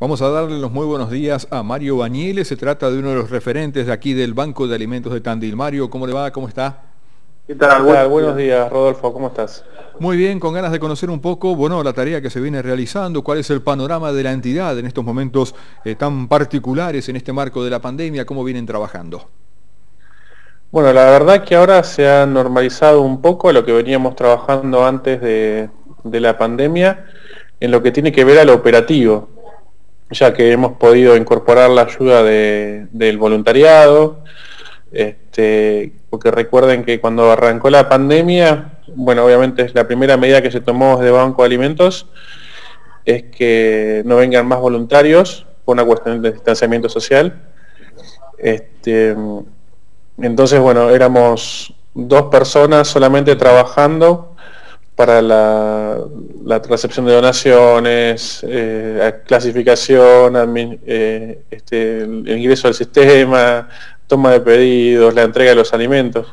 Vamos a darle los muy buenos días a Mario Bañiles, se trata de uno de los referentes de aquí del Banco de Alimentos de Tandil. Mario, ¿cómo le va? ¿Cómo está? ¿Qué tal? Buenos días, Rodolfo, ¿cómo estás? Muy bien, con ganas de conocer un poco, bueno, la tarea que se viene realizando, cuál es el panorama de la entidad en estos momentos eh, tan particulares en este marco de la pandemia, cómo vienen trabajando. Bueno, la verdad que ahora se ha normalizado un poco lo que veníamos trabajando antes de, la pandemia en lo que tiene que ver al operativo, ya que hemos podido incorporar la ayuda del voluntariado, este, porque recuerden que cuando arrancó la pandemia, bueno, obviamente es la primera medida que se tomó desde Banco de Alimentos, es que no vengan más voluntarios por una cuestión de distanciamiento social. Este, entonces, bueno, éramos dos personas solamente trabajando para la, recepción de donaciones, eh, clasificación, eh, este, el ingreso al sistema, toma de pedidos, la entrega de los alimentos.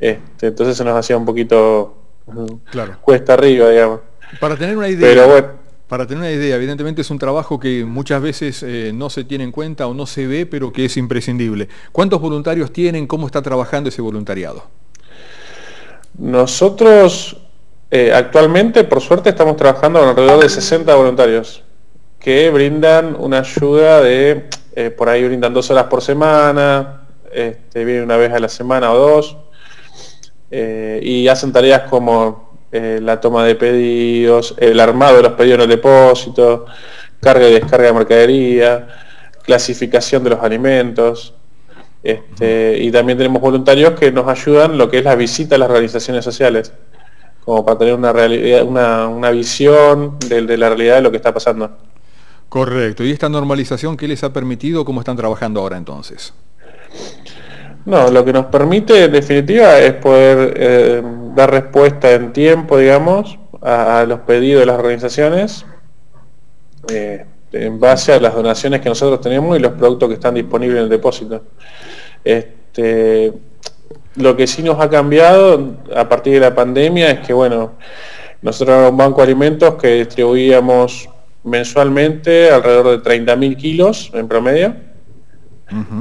Este, entonces se nos hacía un poquito cuesta arriba, digamos. Para tener una idea. Pero bueno, para tener una idea, evidentemente es un trabajo que muchas veces eh, no se tiene en cuenta o no se ve, pero que es imprescindible. ¿Cuántos voluntarios tienen? ¿Cómo está trabajando ese voluntariado? Nosotros eh, actualmente, por suerte, estamos trabajando con alrededor de 60 voluntarios que brindan una ayuda de, eh, por ahí brindan dos horas por semana, este, vienen una vez a la semana o dos, y hacen tareas como eh, la toma de pedidos, el armado de los pedidos en el depósito, carga y descarga de mercadería, clasificación de los alimentos. Este, y también tenemos voluntarios que nos ayudan lo que es la visita a las organizaciones sociales, como para tener una, realidad, una, visión de, de la realidad de lo que está pasando. Correcto. ¿Y esta normalización qué les ha permitido? ¿Cómo están trabajando ahora entonces? No, lo que nos permite en definitiva es poder eh, dar respuesta en tiempo, digamos, a, los pedidos de las organizaciones eh, en base a las donaciones que nosotros tenemos y los productos que están disponibles en el depósito. Este, lo que sí nos ha cambiado a partir de la pandemia es que, bueno, nosotros éramos un banco de alimentos que distribuíamos mensualmente alrededor de 30.000 kilos en promedio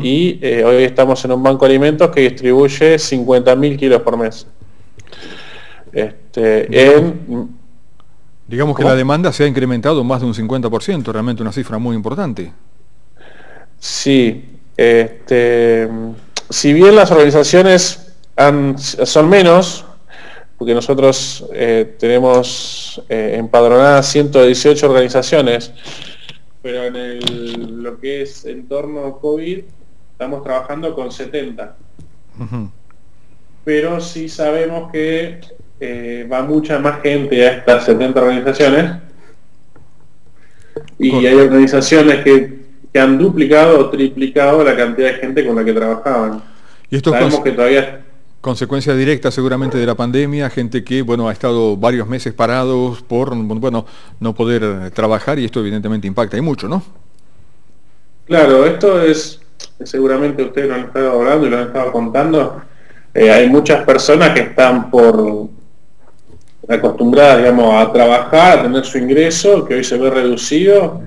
y eh, hoy estamos en un banco de alimentos que distribuye 50.000 kilos por mes. Este, digamos, que la demanda se ha incrementado más de un 50%, realmente una cifra muy importante. Sí, este, si bien las organizaciones son menos, porque nosotros eh, tenemos eh, empadronadas 118 organizaciones, pero en el, lo que es entorno COVID estamos trabajando con 70. Pero sí sabemos que eh, va mucha más gente a estas 70 organizaciones y hay organizaciones que, han duplicado o triplicado la cantidad de gente con la que trabajaban. Y esto Sabemos que todavía consecuencia directa seguramente de la pandemia, gente que bueno ha estado varios meses parados por bueno no poder trabajar y esto evidentemente impacta y mucho, ¿no? Claro, esto es seguramente ustedes lo han estado hablando y lo han estado contando. Eh, hay muchas personas que están por acostumbradas, digamos, a trabajar, a tener su ingreso, que hoy se ve reducido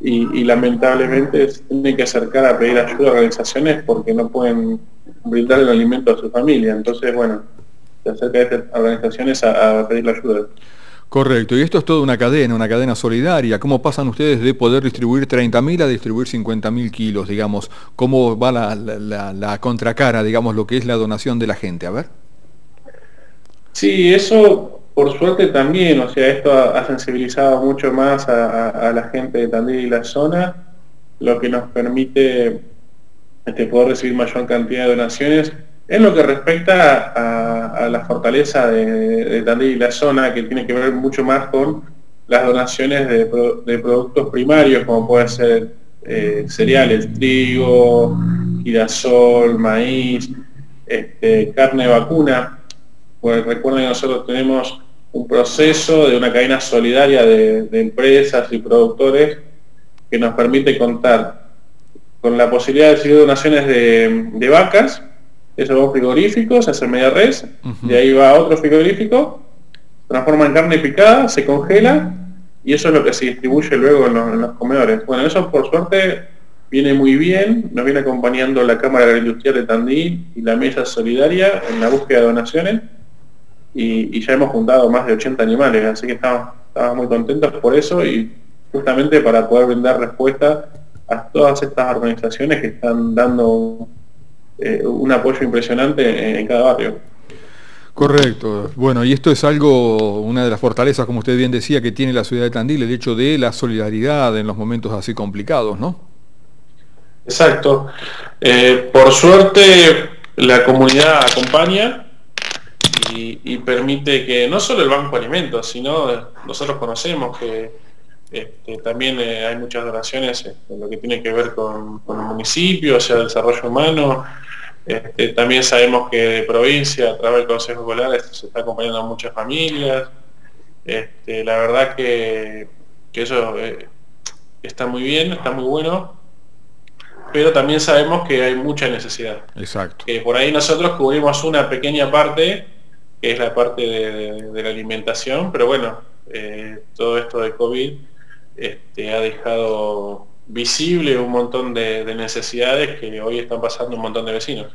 y, lamentablemente se tienen que acercar a pedir ayuda a organizaciones porque no pueden brindar el alimento a su familia. Entonces, bueno, se acerca a estas organizaciones a, pedir la ayuda. Correcto, y esto es toda una cadena, una cadena solidaria. ¿Cómo pasan ustedes de poder distribuir 30.000 a distribuir 50.000 kilos, digamos? ¿Cómo va la, la, contracara, digamos, lo que es la donación de la gente? A ver. Sí, eso por suerte también, o sea, esto ha, sensibilizado mucho más a, la gente de Tandil y la zona, lo que nos permite este, poder recibir mayor cantidad de donaciones. En lo que respecta a, la fortaleza de, Tandil y la zona, que tiene que ver mucho más con las donaciones de, productos primarios, como puede ser eh, cereales, trigo, girasol, maíz, este, carne vacuna. Pues recuerden que nosotros tenemos un proceso de una cadena solidaria de, empresas y productores que nos permite contar con la posibilidad de recibir donaciones de, vacas, esos dos frigoríficos, hacer media res, de ahí va otro frigorífico, transforma en carne picada, se congela y eso es lo que se distribuye luego en los, comedores. Bueno, eso por suerte viene muy bien, nos viene acompañando la Cámara Agroindustrial de Tandil y la Mesa Solidaria en la búsqueda de donaciones y, ya hemos juntado más de 80 animales, así que estamos, muy contentos por eso y justamente para poder brindar respuesta a todas estas organizaciones que están dando eh, un apoyo impresionante en cada barrio. Correcto. Bueno, y esto es algo, una de las fortalezas, como usted bien decía, que tiene la ciudad de Tandil, el hecho de la solidaridad en los momentos así complicados, ¿no? Exacto. Eh, por suerte, la comunidad acompaña y, permite que no solo el Banco de Alimentos, sino nosotros conocemos que este, también eh, hay muchas donaciones en lo que tiene que ver con, con el municipio, o sea, el desarrollo humano, este, también sabemos que de provincia, a través del Consejo Escolar, se está acompañando a muchas familias. Este, la verdad que, eso eh, está muy bien, está muy bueno, pero también sabemos que hay mucha necesidad. Exacto. Que por ahí nosotros cubrimos una pequeña parte, que es la parte de, la alimentación, pero bueno, eh, todo esto de COVID este, ha dejado visible un montón de, necesidades que hoy están pasando un montón de vecinos.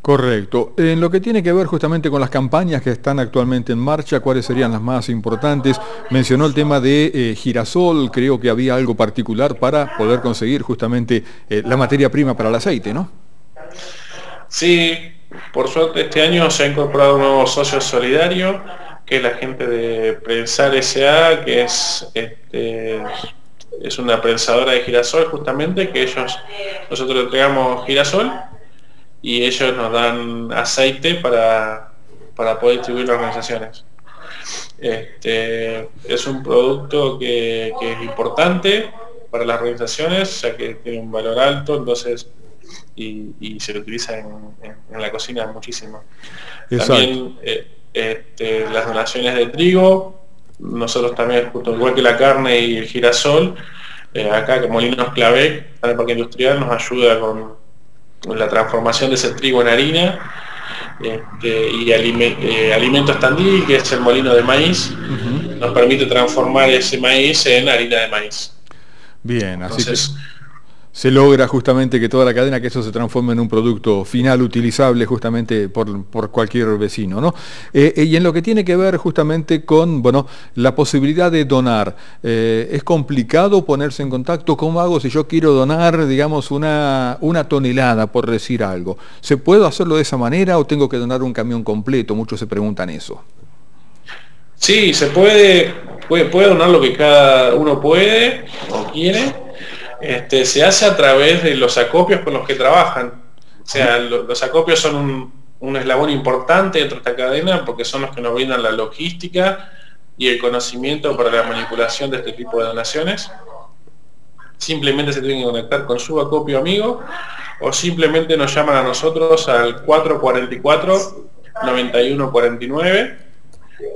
Correcto. En lo que tiene que ver justamente con las campañas que están actualmente en marcha, ¿cuáles serían las más importantes? Mencionó el tema de eh, girasol, creo que había algo particular para poder conseguir justamente eh, la materia prima para el aceite, ¿no? Sí, por suerte este año se ha incorporado un nuevo socio solidario, que es la gente de Prensar SA, que es este, es una prensadora de girasol justamente, que ellos, nosotros entregamos girasol y ellos nos dan aceite para, poder distribuir las organizaciones. Este, es un producto que, es importante para las organizaciones, ya que tiene un valor alto, entonces, y, se lo utiliza en, la cocina muchísimo. También eh, este, las donaciones de trigo, nosotros también, justo igual que la carne y el girasol, eh, acá que Molinos Clavec, en el Parque Industrial, nos ayuda con, la transformación de ese trigo en harina este, y eh, Alimentos Tandil, que es el molino de maíz, nos permite transformar ese maíz en harina de maíz. Bien, así que se logra justamente que toda la cadena, que eso se transforme en un producto final utilizable justamente por, cualquier vecino. ¿no? Eh, eh, y en lo que tiene que ver justamente con bueno, la posibilidad de donar, eh, ¿es complicado ponerse en contacto? ¿Cómo hago si yo quiero donar, digamos, una, una tonelada, por decir algo? ¿Se puede hacerlo de esa manera o tengo que donar un camión completo? Muchos se preguntan eso. Sí, se puede, puede, puede donar lo que cada uno puede o quiere este, se hace a través de los acopios con los que trabajan. O sea, los acopios son un, eslabón importante dentro de esta cadena porque son los que nos brindan la logística y el conocimiento para la manipulación de este tipo de donaciones. Simplemente se tienen que conectar con su acopio amigo o simplemente nos llaman a nosotros al 444 9149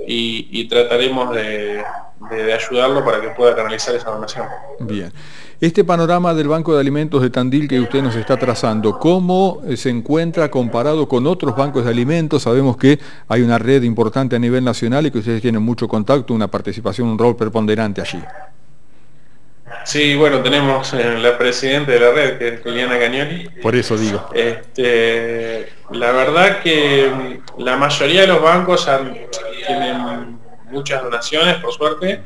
y, y trataremos de, de, ayudarlo para que pueda canalizar esa donación. Bien. Este panorama del Banco de Alimentos de Tandil que usted nos está trazando, ¿cómo eh, se encuentra comparado con otros bancos de alimentos? Sabemos que hay una red importante a nivel nacional y que ustedes tienen mucho contacto, una participación, un rol preponderante allí. Sí, bueno, tenemos eh, la presidenta de la red, que es Juliana Cañoli. Por eso digo. Este, la verdad que mm, la mayoría de los bancos tienen muchas donaciones, por suerte,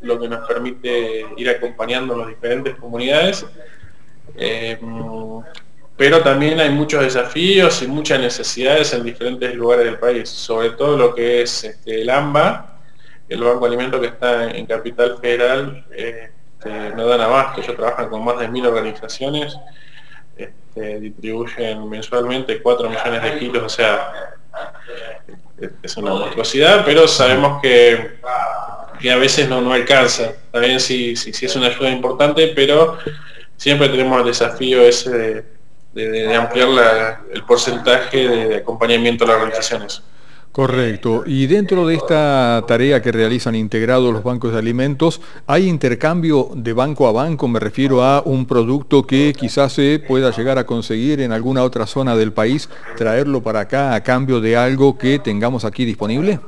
lo que nos permite ir acompañando las diferentes comunidades. Eh, pero también hay muchos desafíos y muchas necesidades en diferentes lugares del país, sobre todo lo que es este, el AMBA, el Banco de Alimentos que está en Capital Federal, este, no dan abasto, ellos trabajan con más de mil organizaciones, este, distribuyen mensualmente 4 millones de kilos, o sea, es una monstruosidad, pero sabemos que, que a veces no, no alcanza. También sí, sí, sí, es una ayuda importante, pero siempre tenemos el desafío ese de, ampliar el porcentaje de acompañamiento a las organizaciones. Correcto. Y dentro de esta tarea que realizan integrados los bancos de alimentos, ¿hay intercambio de banco a banco? Me refiero a un producto que quizás se pueda llegar a conseguir en alguna otra zona del país, traerlo para acá a cambio de algo que tengamos aquí disponible.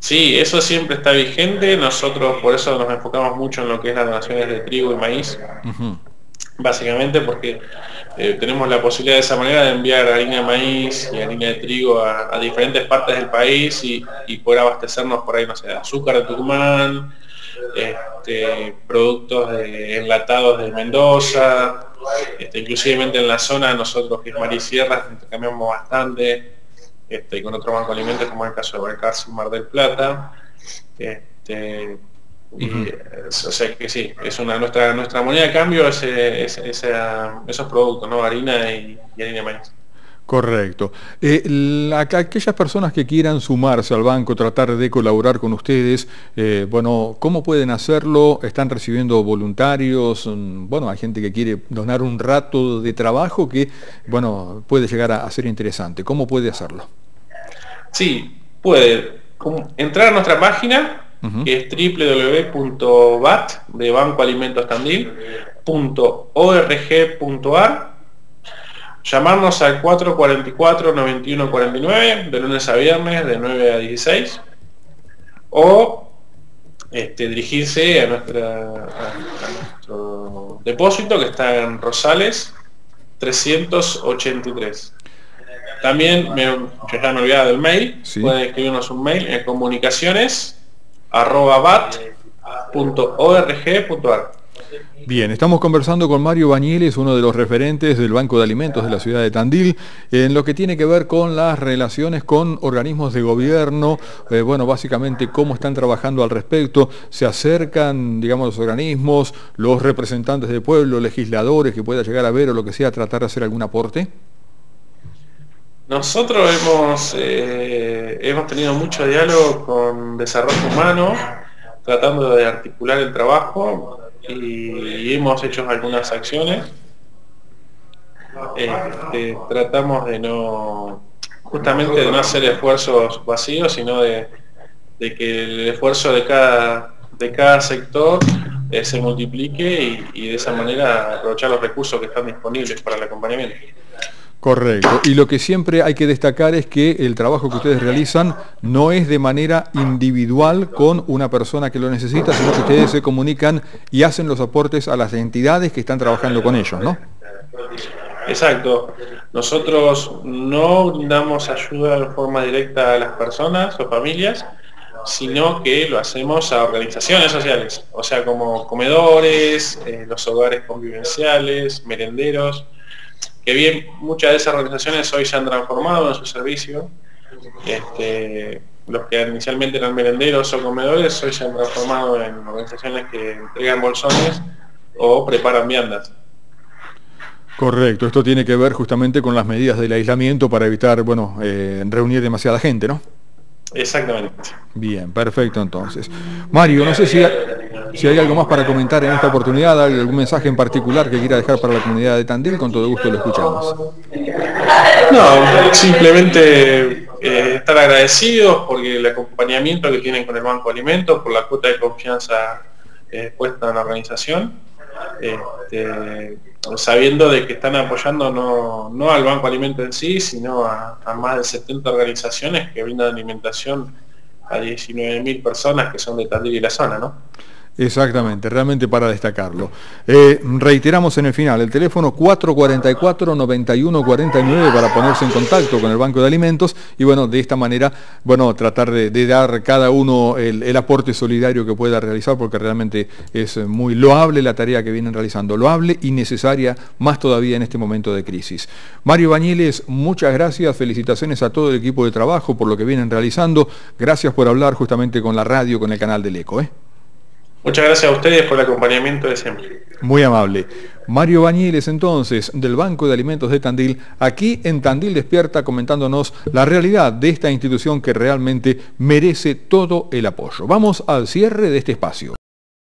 Sí, eso siempre está vigente. Nosotros por eso nos enfocamos mucho en lo que es las donaciones de trigo y maíz. Básicamente porque eh, tenemos la posibilidad de esa manera de enviar harina de maíz y harina de trigo a, diferentes partes del país y, poder abastecernos por ahí, no sé, azúcar de Tucumán, este, productos enlatados de Mendoza, este, inclusivemente en la zona nosotros que es Mar y Sierra intercambiamos bastante este, con otro banco de alimentos como el caso de Balcarce Mar del Plata. Este, y, o sea que sí, es una nuestra nuestra moneda de cambio es, esos productos, ¿no? harina y, harina de maíz. Correcto. Eh, aquellas personas que quieran sumarse al banco, tratar de colaborar con ustedes, eh, bueno, ¿cómo pueden hacerlo? ¿Están recibiendo voluntarios? Mm, bueno, hay gente que quiere donar un rato de trabajo que, bueno, puede llegar a, ser interesante. ¿Cómo puede hacerlo? Sí, puede entrar a nuestra página, que es www.bat de Banco Alimentos llamarnos al 444-9149 de lunes a viernes de 9 a 16 o este, dirigirse a, nuestra, nuestro depósito que está en Rosales 383. También, me, yo ya me olvidaba del mail, pueden escribirnos un mail en comunicaciones arroba bat.org.ar. Bien, estamos conversando con Mario Bañiles, uno de los referentes del Banco de Alimentos de la ciudad de Tandil, en lo que tiene que ver con las relaciones con organismos de gobierno, eh, bueno, básicamente cómo están trabajando al respecto, se acercan, digamos, los organismos, los representantes del pueblo, legisladores que pueda llegar a ver o lo que sea, tratar de hacer algún aporte. Nosotros hemos, eh, hemos tenido mucho diálogo con desarrollo humano, tratando de articular el trabajo y hemos hecho algunas acciones. Este, tratamos de no, justamente de no hacer esfuerzos vacíos, sino de, que el esfuerzo de cada, de cada sector eh, se multiplique y de esa manera aprovechar los recursos que están disponibles para el acompañamiento. Correcto. Y lo que siempre hay que destacar es que el trabajo que ustedes realizan no es de manera individual con una persona que lo necesita, sino que ustedes se comunican y hacen los aportes a las entidades que están trabajando con ellos, ¿no? Exacto. Nosotros no damos ayuda de forma directa a las personas o familias, sino que lo hacemos a organizaciones sociales, o sea, como comedores, eh, los hogares convivenciales, merenderos, que bien muchas de esas organizaciones hoy se han transformado en su servicio. Este, los que inicialmente eran merenderos o comedores hoy se han transformado en organizaciones que entregan bolsones o preparan viandas. Correcto, esto tiene que ver justamente con las medidas del aislamiento para evitar, bueno, eh, reunir demasiada gente, ¿no? Exactamente. Bien, perfecto entonces. Mario, no sé si... Si hay algo más para comentar en esta oportunidad, algún mensaje en particular que quiera dejar para la comunidad de Tandil, con todo gusto lo escuchamos. No, simplemente eh, estar agradecidos porque el acompañamiento que tienen con el Banco de Alimentos, por la cuota de confianza eh, puesta en la organización, este, sabiendo de que están apoyando no, al Banco de Alimentos en sí, sino a, a más de 70 organizaciones que brindan alimentación a 19.000 personas que son de Tandil y la zona, ¿no? Exactamente, realmente para destacarlo. Eh, reiteramos en el final, el teléfono 444-9149 para ponerse en contacto con el Banco de Alimentos y bueno, de esta manera, bueno, tratar de, dar cada uno el, aporte solidario que pueda realizar porque realmente es muy loable la tarea que vienen realizando, loable y necesaria más todavía en este momento de crisis. Mario Bañiles, muchas gracias, felicitaciones a todo el equipo de trabajo por lo que vienen realizando, gracias por hablar justamente con la radio, con el canal del ECO. ¿eh? Muchas gracias a ustedes por el acompañamiento de siempre. Muy amable. Mario Bañiles entonces, del Banco de Alimentos de Tandil, aquí en Tandil Despierta comentándonos la realidad de esta institución que realmente merece todo el apoyo. Vamos al cierre de este espacio.